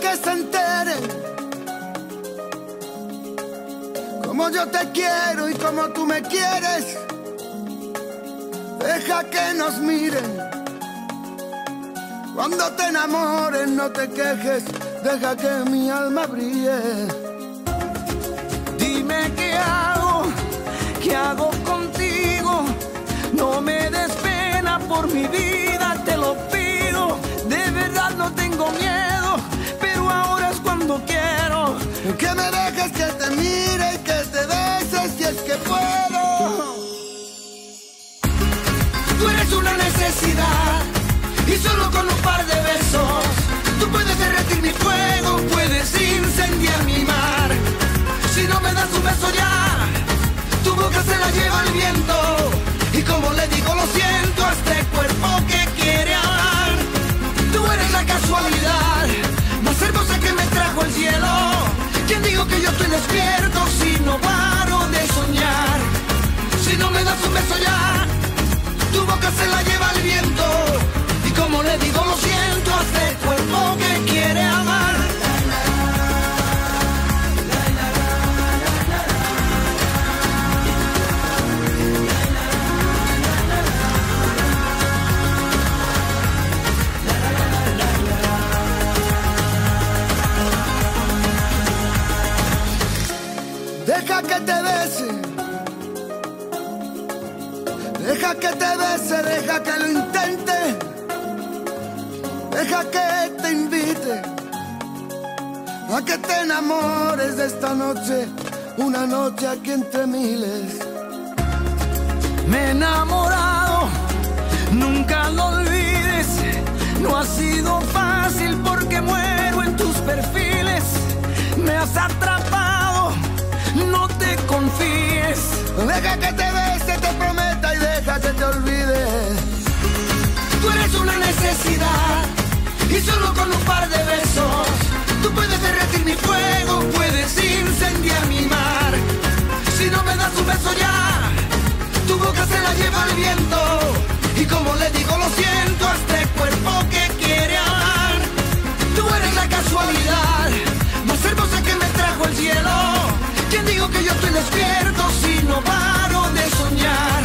que se enteren. Como yo te quiero y como tú me quieres. Deja que nos miren. Cuando te enamores no te quejes, deja que mi alma brille. Dime qué hago, qué hago contigo. No me des pena por mi vida, te lo pido. De verdad no tengo miedo, cuando quiero. Que me dejes que te mire y que te beses si es que puedo. Tú eres una necesidad y solo con un par de besos tú puedes derretir mi fuego, puedes incendiar mi mar. Si no me das un beso ya, tu boca se la lleva el viento y como le digo lo siento a este cuerpo que quiere hablar. Tú eres la casualidad se la lleva el viento. Y como le digo, lo siento a este cuerpo que quiere amar. Deja que te bese. Deja que te bese, deja que lo intente. Deja que te invite a que te enamores de esta noche, una noche aquí entre miles. Me he enamorado, nunca lo olvides. No ha sido fácil porque muero en tus perfiles. Me has atrapado, no te confíes. Deja que te tú puedes derretir mi fuego, puedes incendiar mi mar. Si no me das un beso ya, tu boca se la lleva el viento y como le digo lo siento a este cuerpo que quiere amar. Tú eres la casualidad más hermosa que me trajo el cielo. ¿Quién digo que yo estoy despierto si no paro de soñar?